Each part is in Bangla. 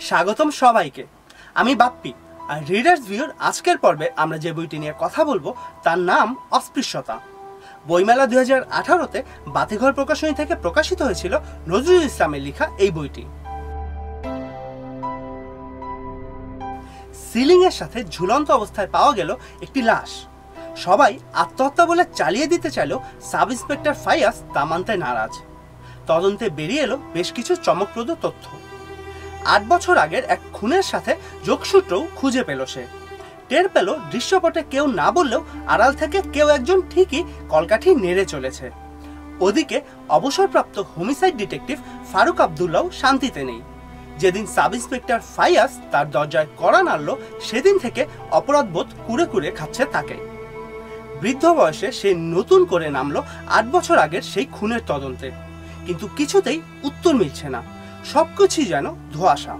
স্বাগতম সবাইকে। আমি বাপ্পি, আর রিডার্স ভিউর আজকের পর্বে আমরা যে বইটি নিয়ে কথা বলব, তার নাম অস্পৃশ্যতা। বইমেলা দুই হাজার আঠারোতে বাতিঘর প্রকাশনী থেকে প্রকাশিত হয়েছিল নজরুল ইসলামের লেখা এই বইটি। সিলিংয়ের সাথে ঝুলন্ত অবস্থায় পাওয়া গেল একটি লাশ। সবাই আত্মহত্যা বলে চালিয়ে দিতে চাইলেও সাব ইন্সপেক্টর ফাইয়াস তা মানতে নারাজ। তদন্তে বেরিয়ে এলো বেশ কিছু চমকপ্রদ তথ্য। আট বছর আগের এক খুনের সাথে যোগসূত্রও খুঁজে পেল সে। টের পেল দৃশ্যপটে কেউ না বললেও আড়াল থেকে কেউ একজন ঠিকই কলকাঠি নেড়ে চলেছে। ওদিকে অবসরপ্রাপ্ত হোমিসাইড ডিটেকটিভ ফারুক আবদুল্লাও শান্তিতে নেই। যেদিন সাব ইন্সপেক্টর ফাইয়াস তার দরজায় কড়া নাড়ল, সেদিন থেকে অপরাধবোধ কুড়ে কুড়ে খাচ্ছে তাকে। বৃদ্ধ বয়সে সে নতুন করে নামলো আট বছর আগের সেই খুনের তদন্তে। কিন্তু কিছুতেই উত্তর মিলছে না। সবকিছুই যেন ধোঁয়াশা।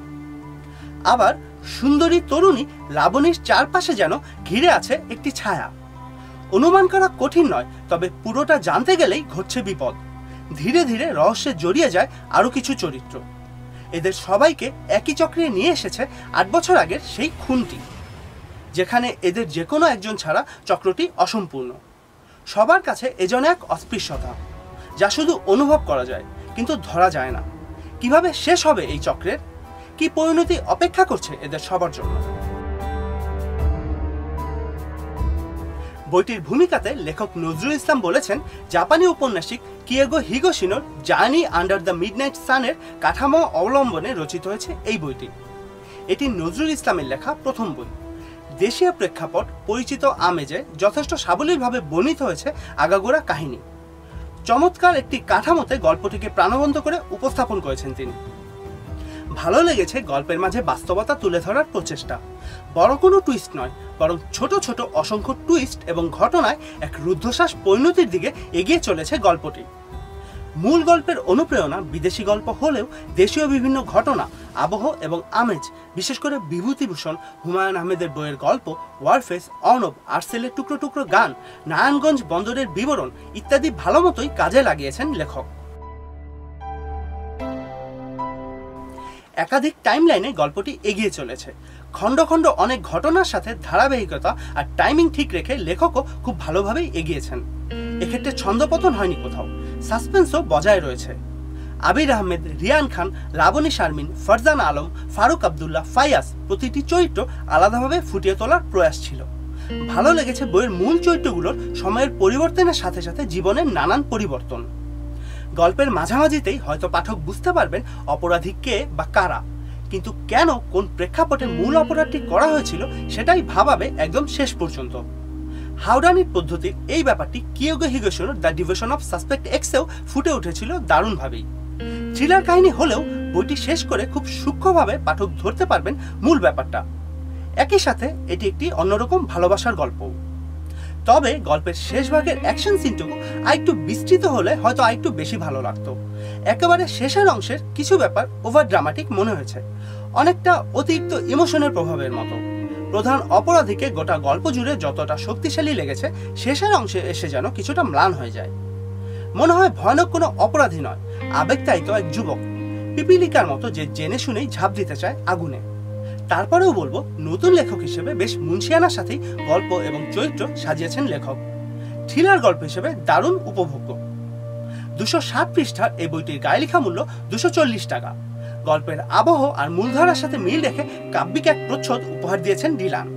আবার সুন্দরী তরুণী লাবণীর চারপাশে যেন ঘিরে আছে একটি ছায়া। অনুমান করা কঠিন নয়, তবে পুরোটা জানতে গেলেই ঘটছে বিপদ। ধীরে ধীরে রহস্যে জড়িয়ে যায় আরও কিছু চরিত্র। এদের সবাইকে একই চক্রে নিয়ে এসেছে আট বছর আগের সেই খুনটি, যেখানে এদের যে কোনো একজন ছাড়া চক্রটি অসম্পূর্ণ। সবার কাছে এজন এক অস্পৃশ্যতা, যা শুধু অনুভব করা যায়, কিন্তু ধরা যায় না। কীভাবে শেষ হবে এই চক্রের? কি পরিণতি অপেক্ষা করছে এদের সবার জন্য? বইটির ভূমিকাতে লেখক নজরুল ইসলাম বলেছেন, জাপানি উপন্যাসিক কিয়েগো হিগোশিনোর জার্নি আন্ডার দ্য মিডনাইট সানের কাঠামো অবলম্বনে রচিত হয়েছে এই বইটি। এটি নজরুল ইসলামের লেখা প্রথম বই। দেশীয় প্রেক্ষাপট পরিচিত আমেজে যথেষ্ট সাবলীলভাবে বর্ণিত হয়েছে আগাগোড়া কাহিনী। চমৎকার একটি কাঠামোতে গল্পটিকে প্রাণবন্ত করে উপস্থাপন করেছেন তিনি। ভালো লেগেছে গল্পের মাঝে বাস্তবতা তুলে ধরার প্রচেষ্টা। বড় কোনো টুইস্ট নয়, বরং ছোট ছোট অসংখ্য টুইস্ট এবং ঘটনায় এক রুদ্ধশ্বাস পরিণতির দিকে এগিয়ে চলেছে গল্পটি। মূল গল্পের অনুপ্রেরণা বিদেশি গল্প হলেও দেশীয় বিভিন্ন ঘটনা, আবহ এবং আমেজ, বিশেষ করে বিভূতিভূষণ, হুমায়ুন আহমেদের বইয়ের গল্প, ওয়ারফেস, অর্ণব, আর্সেলের টুকরো টুকরো গান, নারায়ণগঞ্জ বন্দরের বিবরণ ইত্যাদি ভালো মতোই কাজে লাগিয়েছেন লেখক। একাধিক টাইমলাইনে গল্পটি এগিয়ে চলেছে। খণ্ড খণ্ড অনেক ঘটনার সাথে ধারাবাহিকতা আর টাইমিং ঠিক রেখে লেখকও খুব ভালোভাবেই এগিয়েছেন। এক্ষেত্রে ছন্দপতন হয়নি কোথাও। সাসপেন্সও বজায় রয়েছে। আবির আহমেদ, রিয়ান খান লাবণী শারমিন, ফরজান আলম, ফারুক আবদুল্লাহ ফাইয়াস প্রতিটি চরিত্র আলাদাভাবে ফুটিয়ে তোলার প্রয়াস ছিল। ভালো লেগেছে বইয়ের মূল চরিত্রগুলোর সময়ের পরিবর্তনের সাথে সাথে জীবনের নানান পরিবর্তন। গল্পের মাঝামাঝিতেই হয়তো পাঠক বুঝতে পারবেন অপরাধী কে বা কারা, কিন্তু কেন কোন প্রেক্ষাপটে মূল অপরাধটি করা হয়েছিল সেটাই ভাবাবে একদম শেষ পর্যন্ত। হাউডানির পদ্ধতির এই ব্যাপারটি কিয়োগো হিগোশোর দ্য ডিভিশন অফ সাসপেক্ট এক্সেও ফুটে উঠেছিল দারুণভাবেই। থ্রিলার কাহিনী হলেও বইটি শেষ করে খুব সূক্ষ্মভাবে পাঠক ধরতে পারবেন মূল ব্যাপারটা। একই সাথে এটি একটি অন্যরকম ভালোবাসার গল্প তবে গল্পের শেষ ভাগের অ্যাকশন সিনটুকু আরেকটু বিস্তৃত হলে হয়তো আরেকটু বেশি ভালো লাগতো। একেবারে শেষের অংশের কিছু ব্যাপার ওভার ড্রামাটিক মনে হয়েছে। অনেকটা অতিরিক্ত ইমোশনের প্রভাবের মতো। প্রধান অপরাধীকে গোটা গল্প জুড়ে যতটা শক্তিশালী লেগেছে, শেষের অংশে এসে যেন কিছুটা ম্লান হয়ে যায়। মনে হয় ভয়ানক কোনো অপরাধী নয় আবেগতায়িত এক যুবক। পিপিলিকার মতো যে জেনে শুনেই ঝাঁপ দিতে চায় আগুনে। তারপরেও বলব, নতুন লেখক হিসেবে বেশ মুন্সিয়ানার সাথেই গল্প এবং চরিত্র সাজিয়েছেন লেখক। থ্রিলার গল্প হিসেবে দারুণ উপভোগ্য। দুশো ষাট পৃষ্ঠার এই বইটির গায়ে লেখা মূল্য দুশো চল্লিশ টাকা। গল্পের আবহ আর মূলধারার সাথে মিল রেখে কাব্যিক এক প্রচ্ছদ উপহার দিয়েছেন ডিলান।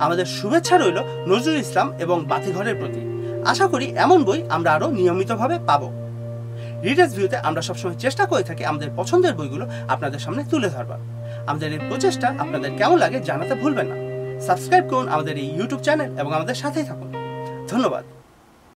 আমাদের শুভেচ্ছা রইল নজরুল ইসলাম এবং বাতিঘরের প্রতি। আশা করি এমন বই আমরা আরও নিয়মিতভাবে পাবো। রিডার্স ভিউতে আমরা সবসময় চেষ্টা করে থাকি আমাদের পছন্দের বইগুলো আপনাদের সামনে তুলে ধরবার। আমাদের এই প্রচেষ্টা আপনাদের কেমন লাগে জানাতে ভুলবেন না। সাবস্ক্রাইব করুন আমাদের এই ইউটিউব চ্যানেল এবং আমাদের সাথেই থাকুন। ধন্যবাদ।